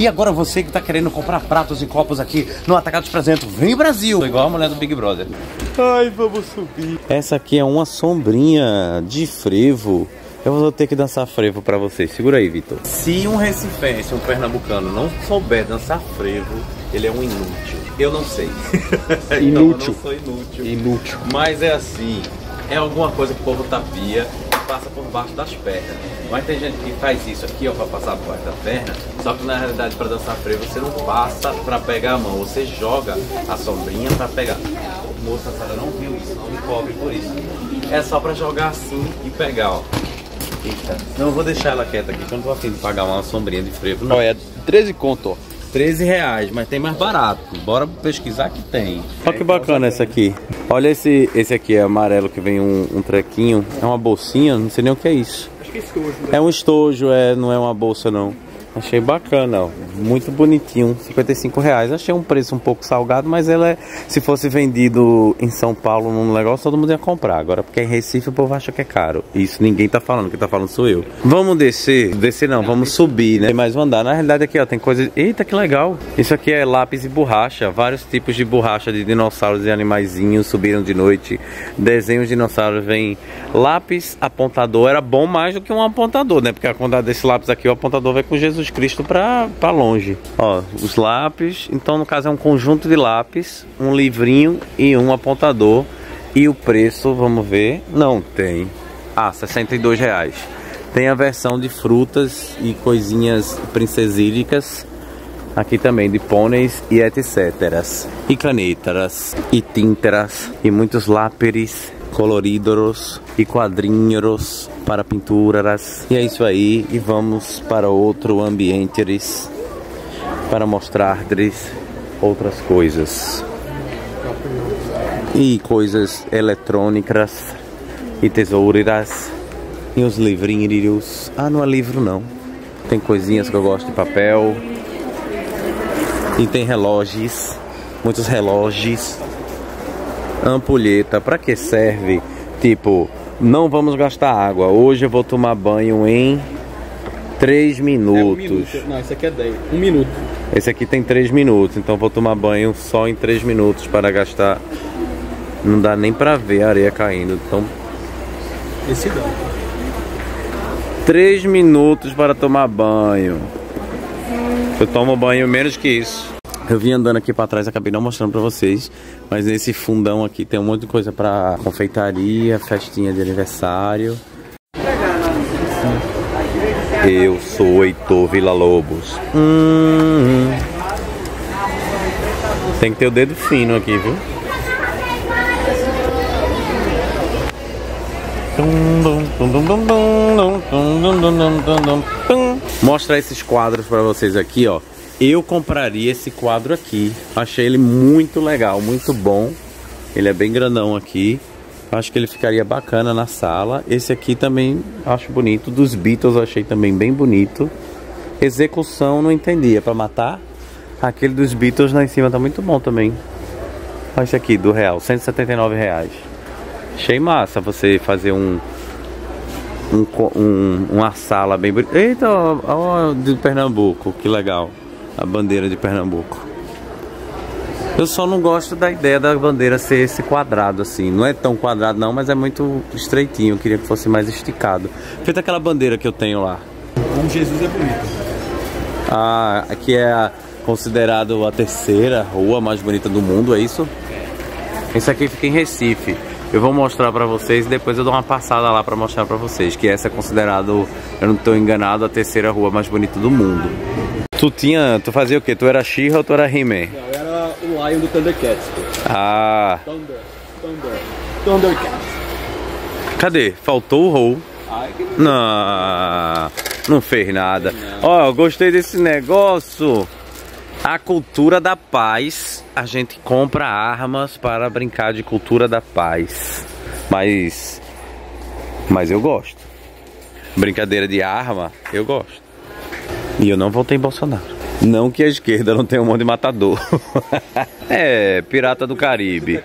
E agora você que tá querendo comprar pratos e copos aqui no Atacado de Presente, vem Brasil! Igual a mulher do Big Brother. Ai, vamos subir. Essa aqui é uma sombrinha de frevo. Eu vou ter que dançar frevo pra vocês. Segura aí, Vitor. Se um recifense, um pernambucano, não souber dançar frevo, ele é um inútil. Eu não sei. então, Inútil. eu não sou inútil. Inútil. Mas é assim, é alguma coisa que o povo tapia passa por baixo das pernas. Mas tem gente que faz isso aqui, ó, pra passar por baixo da perna, só que na realidade para dançar frevo você não passa pra pegar a mão, você joga a sombrinha pra pegar. Moça, a senhora não viu isso, não me cobre por isso. É só pra jogar assim e pegar, ó. Eita. Não, vou deixar ela quieta aqui, que eu não tô afim de pagar uma sombrinha de frevo, não. Olha, 13 conto, ó. 13 reais, mas tem mais barato. Bora pesquisar que tem. Olha que bacana essa aqui. Olha esse, esse aqui é amarelo que vem um, um trequinho. É uma bolsinha, não sei nem o que é isso. Acho que é estojo. É um estojo, é, não é uma bolsa não. Achei bacana, ó. muito bonitinho, 55 reais. Achei um preço um pouco salgado, mas ela é, se fosse vendido em São Paulo num negócio, todo mundo ia comprar. Agora, porque é em Recife, o povo acha que é caro. Isso ninguém tá falando, quem tá falando sou eu. Vamos descer, descer não, vamos subir, né? Tem mais um andar. Na realidade aqui, ó, tem coisa... Eita, que legal! Isso aqui é lápis e borracha, vários tipos de borracha de dinossauros e animaizinhos subiram de noite. Desenhos de dinossauros vem lápis, apontador, era bom mais do que um apontador, né? Porque a quantidade desse lápis aqui, o apontador vai com Jesus Cristo pra, pra longe. Ó, os lápis, então no caso é um conjunto de lápis, um livrinho e um apontador. E o preço, vamos ver, não tem. Ah, 62 reais. Tem a versão de frutas e coisinhas princesílicas. Aqui também de pôneis e etc. E canetas e tinteras e muitos lápis coloridos e quadrinhos para pinturas. E é isso aí. E vamos para outro ambiente para mostrar-lhes outras coisas. E coisas eletrônicas e tesouras e os livrinhos. Ah, não é livro não. Tem coisinhas que eu gosto de papel. E tem relógios, muitos relógios. Ampulheta, para que serve? Tipo, não vamos gastar água. Hoje eu vou tomar banho em 3 É um minutos. Não, esse aqui é 10. Um minuto. Esse aqui tem 3 minutos, então vou tomar banho só em 3 minutos para gastar. Não dá nem pra ver a areia caindo. Então, Esse dá. 3 minutos para tomar banho. Eu tomo banho menos que isso. Eu vim andando aqui pra trás, acabei não mostrando pra vocês, mas nesse fundão aqui tem um monte de coisa pra confeitaria, festinha de aniversário. Eu sou Heitor Vila Lobos. Hum, tem que ter o dedo fino aqui, viu? Mostrar esses quadros para vocês aqui, ó. Eu compraria esse quadro aqui. Achei ele muito legal, muito bom. Ele é bem grandão aqui. Acho que ele ficaria bacana na sala. Esse aqui também acho bonito. Dos Beatles achei também bem bonito. Execução não entendi. É pra matar? Aquele dos Beatles lá em cima tá muito bom também. Olha esse aqui, do real, 179 reais. Achei massa você fazer um, um, um- uma sala bem bonita. Eita, ó, ó, de Pernambuco, que legal. A bandeira de Pernambuco. Eu só não gosto da ideia da bandeira ser esse quadrado assim. Não é tão quadrado não, mas é muito estreitinho. Eu queria que fosse mais esticado. Feito aquela bandeira que eu tenho lá. Um Jesus é bonito. Ah, aqui é a- considerado a terceira rua mais bonita do mundo, é isso? Esse aqui fica em Recife. Eu vou mostrar pra vocês e depois eu dou uma passada lá pra mostrar pra vocês que essa é considerado, eu não tô enganado, a terceira rua mais bonita do mundo. Tu tinha, tu fazia o quê? Tu era She-Ra ou tu era He-Man? Não, era o Lion do Thundercats. pô. Ah, Thunder. Thunder. Thundercats. cadê? Faltou o Roll. Ai, que Não, não fez nada. Ó, eu gostei desse negócio. A cultura da paz. A gente compra armas para brincar de cultura da paz. Mas. Mas eu gosto. Brincadeira de arma, eu gosto. E eu não votei em Bolsonaro. Não que a esquerda não tenha um monte de matador. é, pirata do Caribe.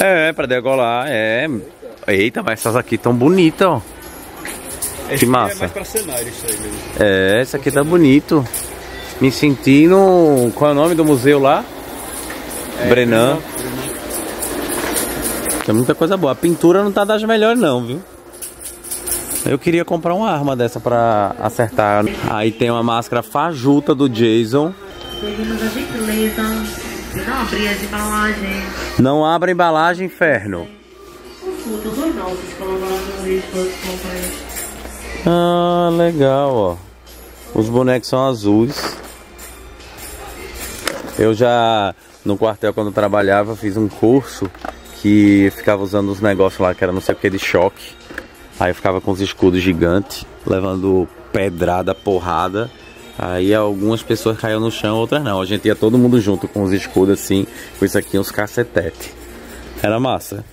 É, pra degolar, é. Eita, mas essas aqui tão bonitas, ó. Esse massa. É mais pra cenário isso aí mesmo. É, esse aqui tá bonito. Me senti no. Qual é o nome do museu lá? Brenan. Tem muita coisa boa. A pintura não tá das melhores não, viu? Eu queria comprar uma arma dessa pra acertar. Aí tem uma máscara fajuta do Jason. Não abrir as embalagens. Não abra a embalagem, inferno. Ah, legal, ó. Os bonecos são azuis. Eu já, no quartel, quando trabalhava, fiz um curso que ficava usando os negócios lá, que era não sei o que de choque. Aí eu ficava com os escudos gigantes, levando pedrada, porrada. Aí algumas pessoas caíam no chão, outras não. A gente ia todo mundo junto com os escudos assim, com isso aqui, uns cacetete. Era massa.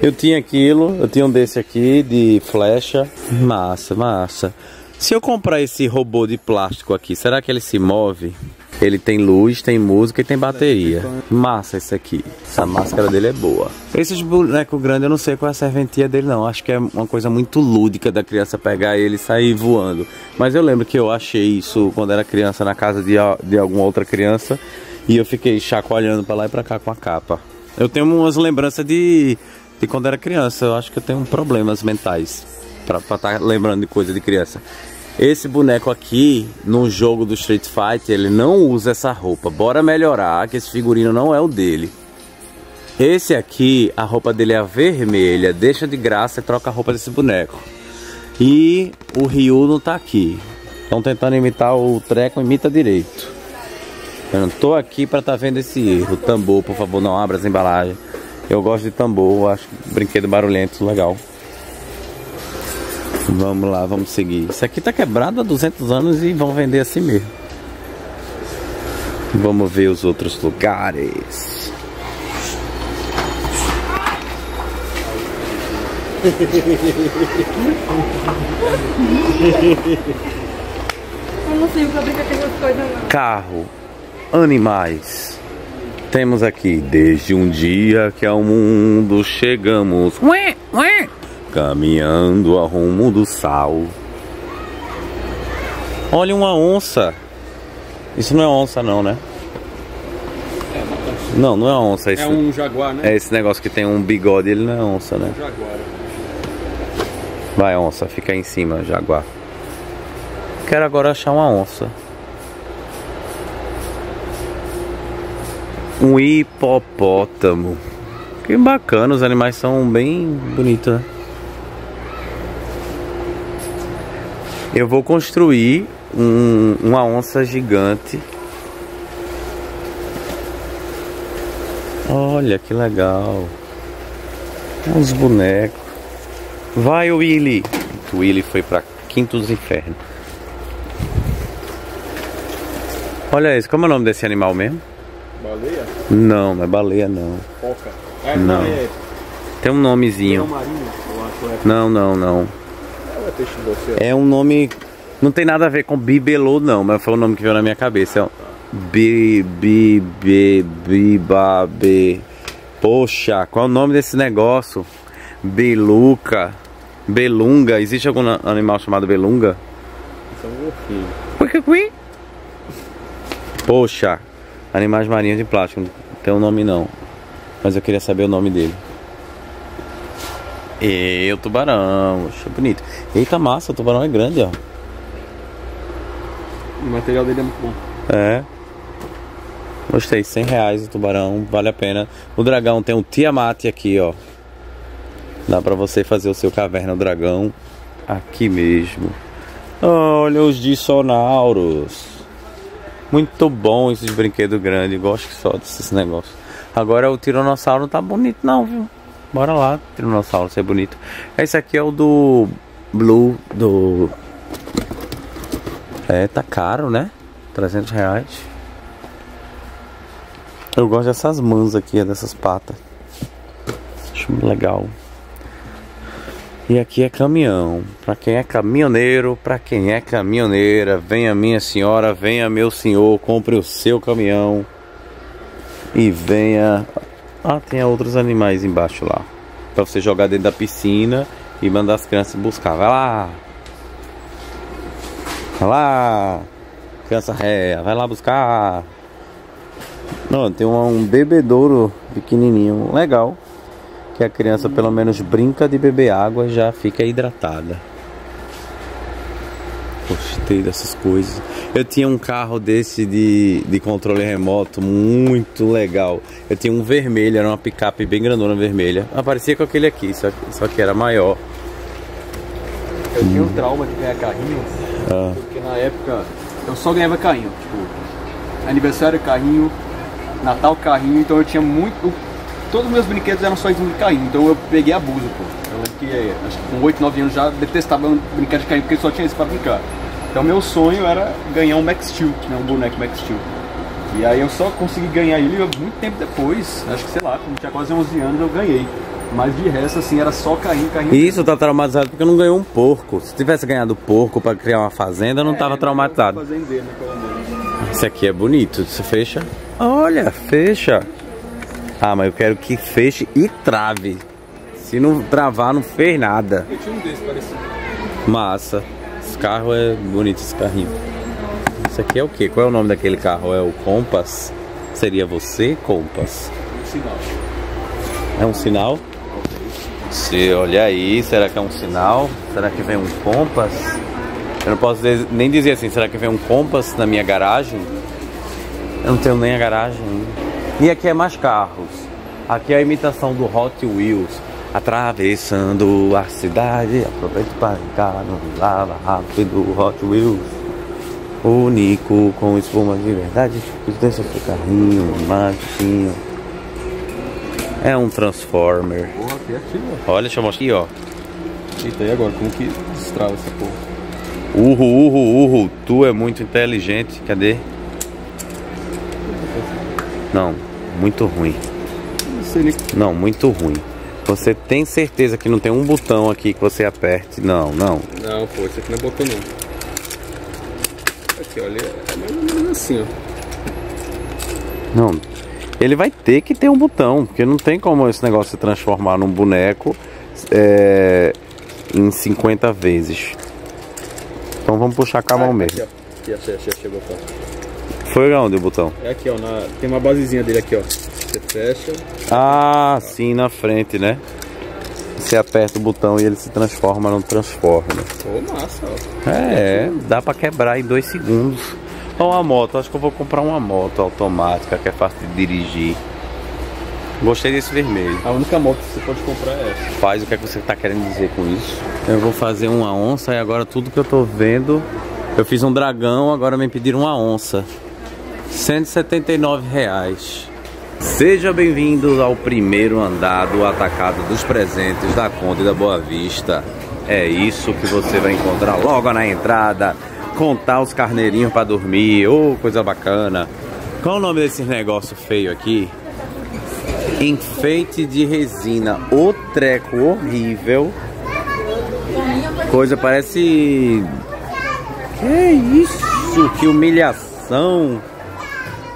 Eu tinha aquilo, eu tinha um desse aqui de flecha. Massa, massa. Se eu comprar esse robô de plástico aqui, será que ele se move? Ele tem luz, tem música e tem bateria. Massa esse aqui. Essa máscara dele é boa. Esses bonecos grandes eu não sei qual é a serventia dele não. Acho que é uma coisa muito lúdica da criança pegar ele e sair voando. Mas eu lembro que eu achei isso quando era criança na casa de, de alguma outra criança. E eu fiquei chacoalhando pra lá e pra cá com a capa. Eu tenho umas lembranças de, de quando era criança. Eu acho que eu tenho problemas mentais pra estar tá lembrando de coisa de criança. Esse boneco aqui, no jogo do Street Fighter, ele não usa essa roupa. Bora melhorar, que esse figurino não é o dele. Esse aqui, a roupa dele é vermelha. Deixa de graça e troca a roupa desse boneco. E o Ryu não tá aqui. Estão tentando imitar o treco, imita direito. Eu não tô aqui estar tá vendo esse erro. Tambor, por favor, não abra as embalagens. Eu gosto de tambor, acho brinquedo barulhento legal. Vamos lá, vamos seguir. Isso aqui tá quebrado há 200 anos e vão vender assim mesmo. Vamos ver os outros lugares. Eu não sei o que com essas coisas não. Carro, animais. Temos aqui desde um dia que ao mundo chegamos. Ué, ué caminhando a rumo do sal. Olha uma onça. Isso não é onça não, né? Não, não é onça. Isso É um jaguar, né? é esse negócio que tem um bigode, ele não é onça, né? Jaguar. Vai onça, fica aí em cima, jaguar. Quero agora achar uma onça. Um hipopótamo. Que bacana, os animais são bem bonitos, né? Eu vou construir um, uma onça gigante. Olha que legal. Uns bonecos. Vai, Willy. O Willy foi pra Quinto dos Infernos. Olha isso, como é o nome desse animal mesmo? Baleia? Não, não é baleia não. Foca. É, Não. É, Tem um nomezinho. marinho, eu acho. É, Não, não, não. É. É um nome. Não tem nada a ver com bibelô, não, mas foi o nome que veio na minha cabeça. É um bi, bi, bi, bi, ba, be. Poxa, qual é o nome desse negócio? Beluca. Belunga. Existe algum animal chamado belunga? São golfinhos. Cui, cui, cui. Poxa, animais marinhos de plástico. Não tem um nome não. Mas eu queria saber o nome dele. E o tubarão. Acho bonito. Eita massa, o tubarão é grande, ó. O material dele é muito bom. É. Gostei, 100 reais o tubarão, vale a pena. O dragão tem um Tiamat aqui, ó. Dá pra você fazer o seu caverna do dragão aqui mesmo. Olha os dissonauros. Muito bom esses brinquedos grandes, gosto só desses negócios. Agora o tiranossauro não tá bonito não, viu? Bora lá, tiranossauro ser bonito. Esse aqui é o do Blue, do... É, tá caro, né? 300 reais. Eu gosto dessas mãos aqui, dessas patas. Acho legal. E aqui é caminhão. Pra quem é caminhoneiro, pra quem é caminhoneira, venha minha senhora, venha meu senhor, compre o seu caminhão. E venha. Ah, tem outros animais embaixo lá. Pra você jogar dentro da piscina e mandar as crianças buscar. Vai lá! Vai lá! Criança ré, vai lá buscar. Não, tem um, um bebedouro pequenininho, legal. Que a criança pelo menos brinca de beber água e já fica hidratada. Gostei dessas coisas. Eu tinha um carro desse de, de controle remoto muito legal. Eu tinha um vermelho, era uma picape bem grandona vermelha. Ah, parecia com aquele aqui, só, só que era maior. Eu tinha um trauma de ganhar carrinho, Ah. porque na época eu só ganhava carrinho. Tipo, aniversário carrinho, Natal carrinho, então eu tinha muito. Todos os meus brinquedos eram só de carrinho, então eu peguei abuso, pô. Eu lembro que eh, acho que com 8, 9 anos já detestava brincar de carrinho porque só tinha isso pra brincar. Então meu sonho era ganhar um Max Steel, né, um boneco Max Steel. E aí eu só consegui ganhar ele muito tempo depois, acho que sei lá, quando tinha quase 11 anos eu ganhei. Mas de resto, assim, era só carrinho, carrinho. Isso tá traumatizado porque não ganhou um porco. Se tivesse ganhado porco pra criar uma fazenda, eu não tava traumatizado. Fazendeiro, né. Esse aqui é bonito. Você fecha? Olha, fecha. Ah, mas eu quero que feche e trave. Se não travar, não fez nada. Eu tinha um desse parecido. Massa. Esse carro é bonito, esse carrinho. Isso aqui é o quê? Qual é o nome daquele carro? É o Compass? Seria você, Compass? Um sinal. É um sinal? Se olha aí, será que é um sinal? Será que vem um Compass? Eu não posso dizer- nem dizer assim, será que vem um Compass na minha garagem? Eu não tenho nem a garagem. E aqui é mais carros. Aqui é a imitação do Hot Wheels. Atravessando a cidade, aproveito para brincar no lava rápido Hot Wheels. Único com espuma de verdade. Deixa seu carrinho, matinho. É um Transformer. Porra, criativo. Olha, deixa eu mostrar aqui, ó. Eita, e agora? Como que destrava essa porra? Urro, urro, urro. Tu é muito inteligente. Cadê? Não, muito ruim. Não sei nem. Não, muito ruim. Você tem certeza que não tem um botão aqui que você aperte? Não, não. Não, pô, isso aqui não é botão não. Aqui, olha, é mais ou menos assim, ó. Não. Ele vai ter que ter um botão, porque não tem como esse negócio se transformar num boneco é, em 50 vezes. Então vamos puxar com a mão Ah, mesmo. Aqui, ó. Aqui, achei, achei, achei o botão. Foi onde o botão? É aqui, ó. Na... Tem uma basezinha dele aqui, ó. Você fecha. Ah, sim, na frente, né? Você aperta o botão e ele se transforma num Transformer. Pô, massa, ó. É, dá pra quebrar em dois segundos. Ó, uma moto, acho que eu vou comprar uma moto automática que é fácil de dirigir. Gostei desse vermelho. A única moto que você pode comprar é essa. Faz o que, é que você tá querendo dizer com isso. Eu vou fazer uma onça e agora tudo que eu tô vendo. Eu fiz um dragão, agora me pediram uma onça. 179 reais. Seja bem-vindo ao primeiro andar do atacado dos presentes da Conde da Boa Vista. É isso que você vai encontrar logo na entrada. Contar os carneirinhos para dormir, ô coisa bacana. Qual o nome desse negócio feio aqui? Enfeite de resina, o treco horrível. Coisa parece. Que isso? Que humilhação!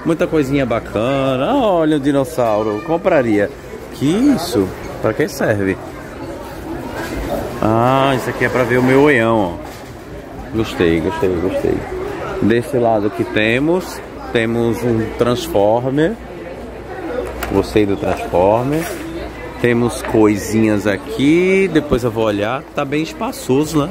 Muita coisinha bacana. Olha o dinossauro, compraria. Que isso? Para que serve? Ah, isso aqui é para ver o meu oião, ó. Gostei, gostei, gostei. Desse lado aqui temos, temos um Transformer. Gostei do Transformer. Temos coisinhas aqui, depois eu vou olhar. Tá bem espaçoso, né?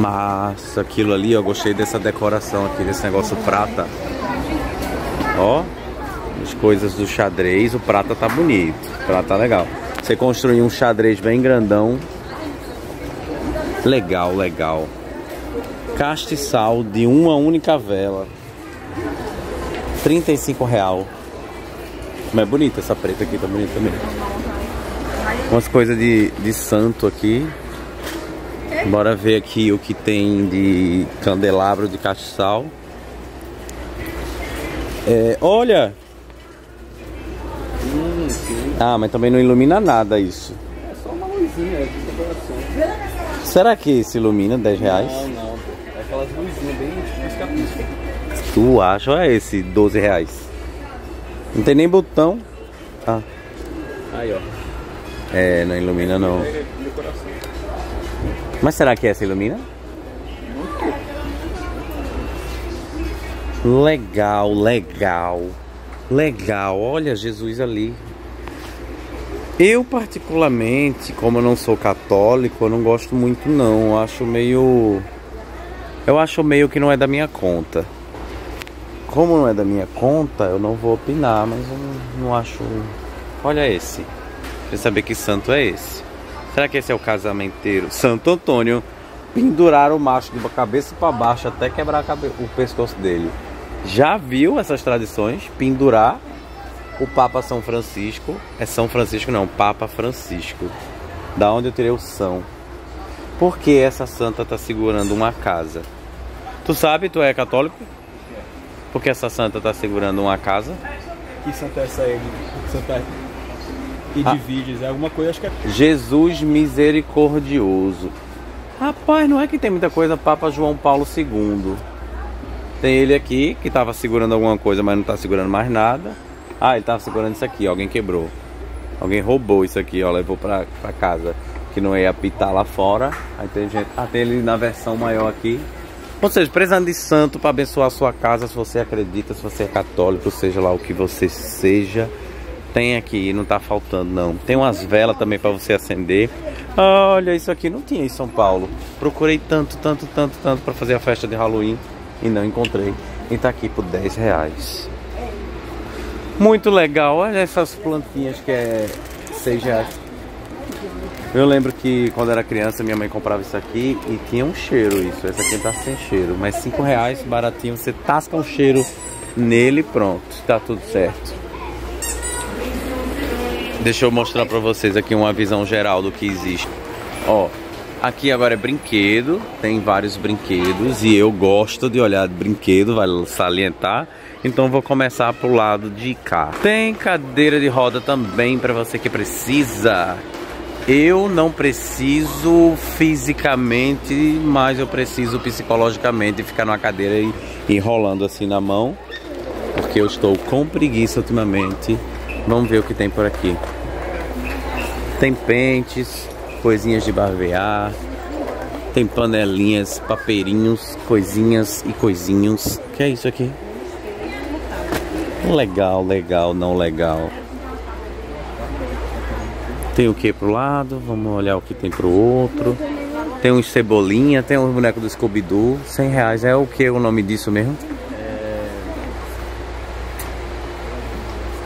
Massa, aquilo ali, eu gostei dessa decoração aqui, desse negócio prata. Ó, as coisas do xadrez, o prata tá bonito, o prata tá legal. Você construir um xadrez bem grandão. Legal, legal. Castiçal de uma única vela. 35 real. Mas é bonita essa preta aqui, tá bonita também. Umas coisas de, de santo aqui. Bora ver aqui o que tem de candelabro de castiçal. É, olha! Ah, mas também não ilumina nada isso. É só uma luzinha de decoração. Será que se ilumina 10 reais? Não, não. É aquelas luzinhas bem escapistas. Tu acha? Olha esse 12 reais. Não tem nem botão. Ah, Aí, ó. é, não ilumina não. É. Mas será que essa ilumina? Legal, legal. Legal. Olha Jesus ali. Eu particularmente, como eu não sou católico, eu não gosto muito não. Eu acho meio eu acho meio que não é da minha conta. Como não é da minha conta, eu não vou opinar, mas eu não acho. Olha esse. Quer saber que santo é esse? Será que esse é o casamenteiro? Santo Antônio. Pendurar o macho de cabeça para baixo até quebrar o pescoço dele. Já viu essas tradições? Pendurar o Papa São Francisco. É São Francisco não, Papa Francisco. Da onde eu tirei o São. Por que essa santa está segurando uma casa? Tu sabe, tu é católico? Por que essa santa está segurando uma casa? Que santa é essa aí? Que santa é? Que Ah. divide, é alguma coisa, acho que é. Jesus misericordioso. Rapaz, não é que tem muita coisa Papa João Paulo II. Tem ele aqui que estava segurando alguma coisa, mas não está segurando mais nada. Ah, ele estava segurando isso aqui, alguém quebrou. Alguém roubou isso aqui, ó, levou pra, pra casa. Que não ia apitar lá fora. Aí tem gente. Ah, tem ele na versão maior aqui. Ou seja, precisando de santo para abençoar a sua casa, se você acredita, se você é católico, seja lá o que você seja. Tem aqui, não tá faltando não. Tem umas velas também para você acender. Olha, isso aqui não tinha em São Paulo. Procurei tanto, tanto, tanto, tanto para fazer a festa de Halloween e não encontrei. E tá aqui por 10 reais. Muito legal, olha essas plantinhas que é 6 reais. Eu lembro que quando era criança minha mãe comprava isso aqui e tinha um cheiro isso. Esse aqui tá sem cheiro, mas 5 reais baratinho. Você tasca um cheiro nele pronto, tá tudo certo. Deixa eu mostrar pra vocês aqui uma visão geral do que existe. Ó, aqui agora é brinquedo, tem vários brinquedos e eu gosto de olhar brinquedo, vai salientar. Então vou começar pro lado de cá. Tem cadeira de roda também para você que precisa. Eu não preciso fisicamente, mas eu preciso psicologicamente ficar numa cadeira e enrolando assim na mão, porque eu estou com preguiça ultimamente. Vamos ver o que tem por aqui. Tem pentes, coisinhas de barbear, tem panelinhas, papeirinhos, coisinhas e coisinhos. Que é isso aqui? Legal, legal, não legal. Tem o que pro lado? Vamos olhar o que tem pro outro. Tem uns cebolinha, tem um boneco do Scooby-Doo. 100 reais. É o que o nome disso mesmo?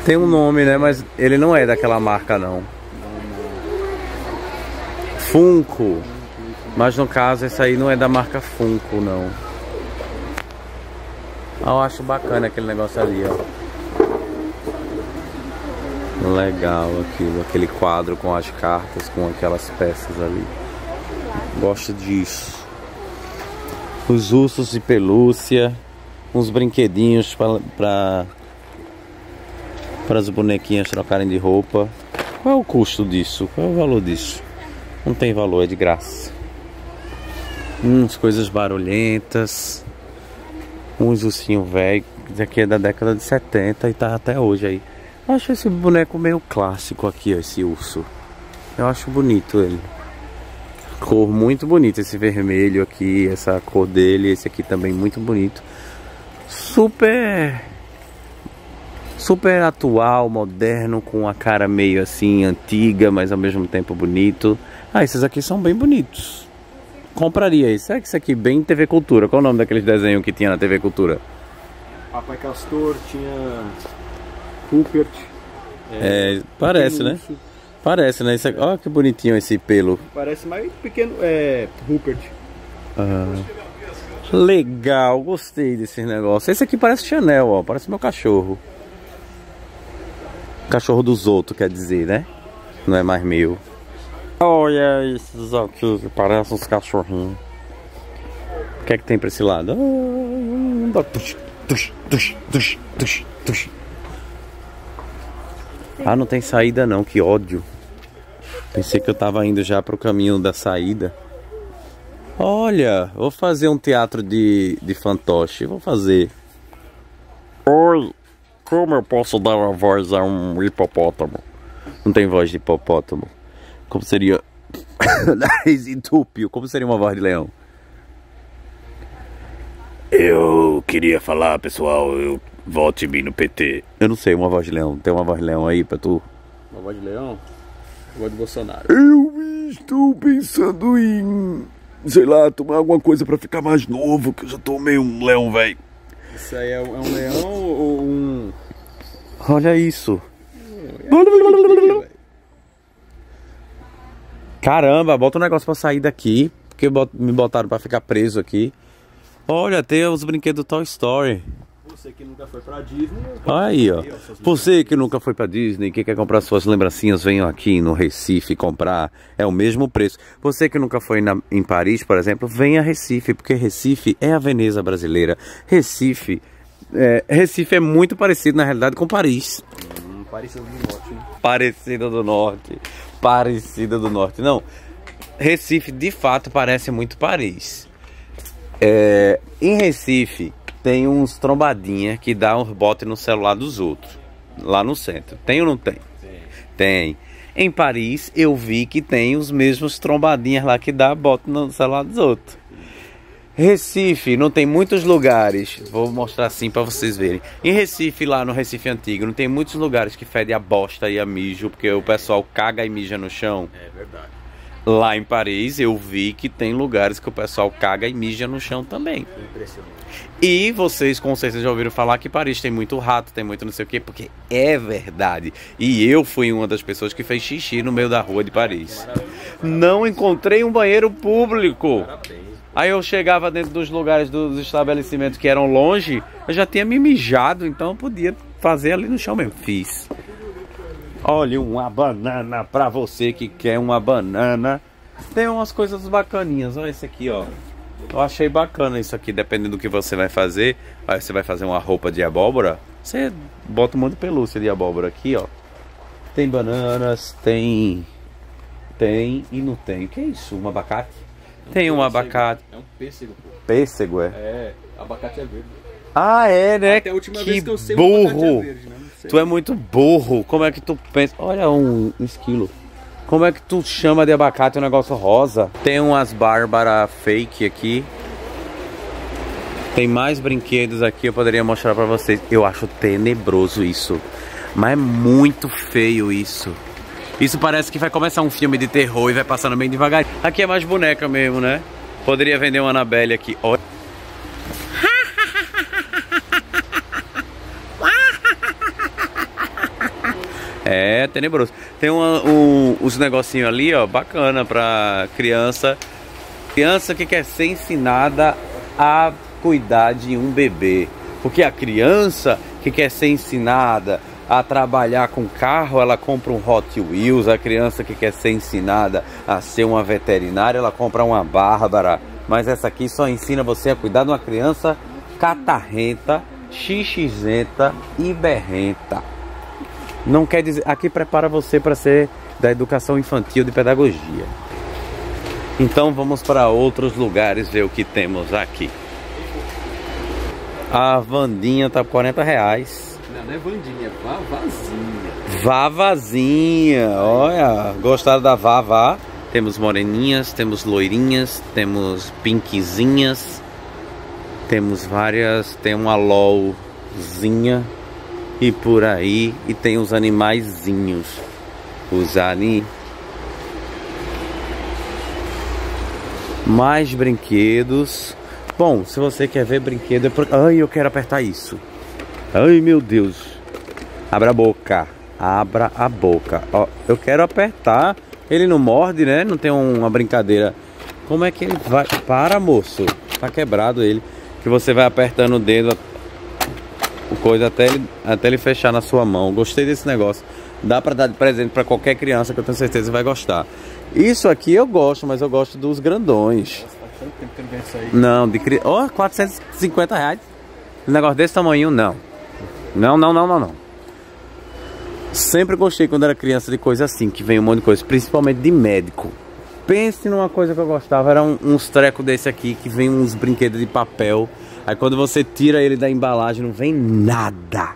Tem um nome, né? Mas ele não é daquela marca, não. Funko. Mas no caso, esse aí não é da marca Funko, não. Ah, Eu acho bacana aquele negócio ali, ó. Legal aquilo, aquele quadro com as cartas, com aquelas peças ali. Gosto disso. Os ursos de pelúcia, uns brinquedinhos para para as bonequinhas trocarem de roupa. Qual é o custo disso? Qual é o valor disso? Não tem valor, é de graça. Uns coisas barulhentas. Uns ursinho velho, que aqui é da década de 70 e tá até hoje aí. Eu acho esse boneco meio clássico aqui, ó, esse urso. Eu acho bonito ele. Cor muito bonita, esse vermelho aqui, essa cor dele, esse aqui também muito bonito. Super super atual, moderno, com a cara meio assim antiga, mas ao mesmo tempo bonito. Ah, esses aqui são bem bonitos. Compraria esse. Será que isso aqui bem TV Cultura? Qual o nome daqueles desenhos que tinha na TV Cultura? Papai Castor, tinha. Rupert. É, parece, né? Urso. Parece, né? Isso Olha que bonitinho esse pelo. Parece mais pequeno. É. Rupert. Ah. Legal, gostei desse negócio. Esse aqui parece Chanel, ó. Parece meu cachorro. Cachorro dos outros, quer dizer, né? Não é mais meu. Olha esses aqui que parecem uns cachorrinhos. O que é que tem pra esse lado? Ah. Ah, não tem saída não, que ódio. Pensei que eu tava indo já pro caminho da saída. Olha, vou fazer um teatro de, de fantoche. Vou fazer. Oi, como eu posso dar uma voz a um hipopótamo? Não tem voz de hipopótamo. Como seria? nariz entupiu. Como seria uma voz de leão? Eu queria falar, pessoal, eu vote em mim no PT. Eu não sei, uma voz de leão. Tem uma voz de leão aí pra tu? Uma voz de leão? Eu gosto de Bolsonaro. Eu estou pensando em, sei lá, tomar alguma coisa pra ficar mais novo, que eu já tô meio um leão, velho. Isso aí é, um- é um leão ou. Olha isso. Caramba, bota um negócio pra sair daqui, porque me botaram pra ficar preso aqui. Olha, tem os brinquedos do Toy Story. Você que nunca foi pra Disney. Olha aí, ó. Você que nunca foi pra Disney, que quer comprar suas lembrancinhas, venham aqui no Recife comprar. É o mesmo preço. Você que nunca foi na- em Paris, por exemplo, venha a Recife, porque Recife é a Veneza brasileira. Recife, é, Recife é muito parecido na realidade com Paris. Hum, parecido do norte, hein? Parecida do Norte. Parecida do Norte. Não. Recife, de fato, parece muito Paris. É, em Recife, tem uns trombadinha que dá uns bote no celular dos outros. Lá no centro. Tem ou não tem? Tem. Em Paris, eu vi que tem os mesmos trombadinhas lá que dá bote no celular dos outros. Recife, não tem muitos lugares. Vou mostrar assim pra vocês verem. Em Recife, lá no Recife Antigo, não tem muitos lugares que fede a bosta e a mijo, porque o pessoal caga e mija no chão. É verdade. Lá em Paris, eu vi que tem lugares que o pessoal caga e mija no chão também. Impressionante. E vocês com certeza já ouviram falar que Paris tem muito rato, tem muito não sei o quê, porque é verdade. E eu fui uma das pessoas que fez xixi no meio da rua de Paris. Não encontrei um banheiro público. Parabéns. Aí eu chegava dentro dos lugares dos estabelecimentos que eram longe, eu já tinha me mijado, então eu podia fazer ali no chão mesmo. Fiz. Olha, uma banana pra você que quer uma banana. Tem umas coisas bacaninhas. Olha esse aqui, ó. Eu achei bacana isso aqui, dependendo do que você vai fazer. Aí você vai fazer uma roupa de abóbora, você bota um monte de pelúcia de abóbora aqui, ó. Tem bananas, tem. Tem e não tem. O que é isso? Um abacate? Tem um abacate. É um pêssego, pô. Pêssego, é? É, abacate é verde. Ah, é, né? Até a última que vez que eu sei, o abacate é burro. verde, né? Tu é muito burro. Como é que tu pensa? Olha um, um esquilo. Como é que tu chama de abacate um negócio rosa? Tem umas Bárbara fake aqui. Tem mais brinquedos aqui, eu poderia mostrar pra vocês. Eu acho tenebroso isso. Mas é muito feio isso. Isso parece que vai começar um filme de terror e vai passando bem devagar. Aqui é mais boneca mesmo, né? Poderia vender uma Annabelle aqui. Olha. É tenebroso. Tem uma, um, uns negocinhos ali, ó, bacana pra criança. Criança que quer ser ensinada a cuidar de um bebê. Porque a criança que quer ser ensinada a trabalhar com carro, ela compra um Hot Wheels. A criança que quer ser ensinada a ser uma veterinária, ela compra uma Bárbara. Mas essa aqui só ensina você a cuidar de uma criança catarrenta, xixizenta e berrenta. Não quer dizer. Aqui prepara você para ser da educação infantil de pedagogia. Então vamos para outros lugares ver o que temos aqui. A Vandinha tá por 40 reais. Não, não é Vandinha, é Vavazinha. Vavazinha, olha, gostaram da Vava? Temos moreninhas, temos loirinhas, temos pinkzinhas, temos várias, tem uma LOLzinha e por aí, e tem os animaizinhos, os ali. Mais brinquedos. Bom, se você quer ver brinquedo, é por... ai, eu quero apertar isso. Ai, meu Deus. Abra a boca. Abra a boca. Ó, eu quero apertar. Ele não morde, né? Não tem uma brincadeira. Como é que ele vai? Para, moço. Tá quebrado ele. Que você vai apertando o dedo, o coisa até ele, até ele fechar na sua mão. Gostei desse negócio. Dá pra dar de presente pra qualquer criança que eu tenho certeza vai gostar. Isso aqui eu gosto, mas eu gosto dos grandões. Faz tanto tempo que eu não vejo isso aí. Não, de cri... Ó, 450 reais. Um negócio desse tamanho, não. Não, não, não, não, não. Sempre gostei quando era criança de coisa assim, que vem um monte de coisa, principalmente de médico. Pense numa coisa que eu gostava, era um- uns trecos desse aqui, que vem uns brinquedos de papel. Aí quando você tira ele da embalagem, não vem nada.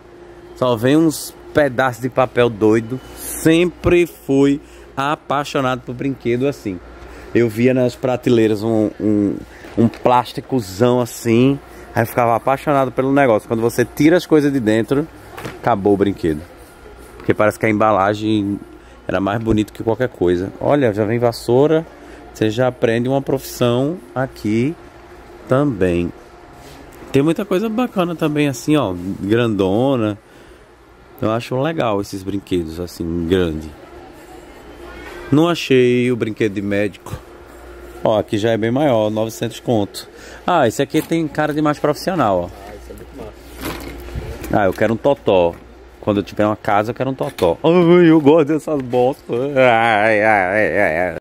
Só vem uns pedaços de papel doido. Sempre fui apaixonado por brinquedo assim. Eu via nas prateleiras um, um, um plásticozão assim, aí eu ficava apaixonado pelo negócio. Quando você tira as coisas de dentro, acabou o brinquedo. Porque parece que a embalagem era mais bonito que qualquer coisa. Olha, já vem vassoura, você já aprende uma profissão aqui também. Tem muita coisa bacana também, assim, ó, grandona. Eu acho legal esses brinquedos, assim, grande. Não achei o brinquedo de médico. Ó, aqui já é bem maior, 900 conto. Ah, esse aqui tem cara de mais profissional, ó. Ah, isso é muito massa. Ah, eu quero um totó. Quando eu tiver uma casa, eu quero um totó. Ai, eu gosto dessas bostas. Ai, ai, ai, ai.